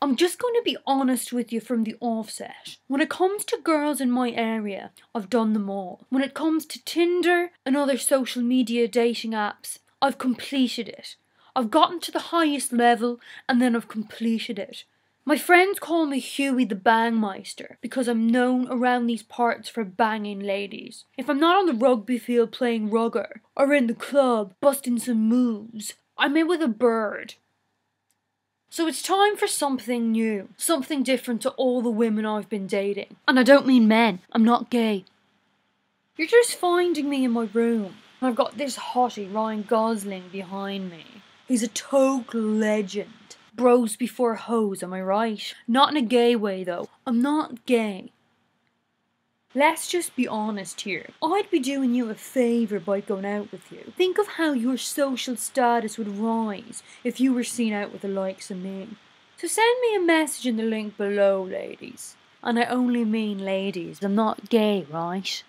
I'm just going to be honest with you from the offset. When it comes to girls in my area, I've done them all. When it comes to Tinder and other social media dating apps, I've completed it. I've gotten to the highest level and then I've completed it. My friends call me Huey the Bangmeister because I'm known around these parts for banging ladies. If I'm not on the rugby field playing rugger or in the club busting some moves, I'm in with a bird. So it's time for something new, something different to all the women I've been dating. And I don't mean men, I'm not gay. You're just finding me in my room. And I've got this hottie Ryan Gosling behind me. He's a total legend. Bros before hoes, am I right? Not in a gay way though. I'm not gay. Let's just be honest here. I'd be doing you a favour by going out with you. Think of how your social status would rise if you were seen out with the likes of me. So send me a message in the link below, ladies. And I only mean ladies. I'm not gay, right?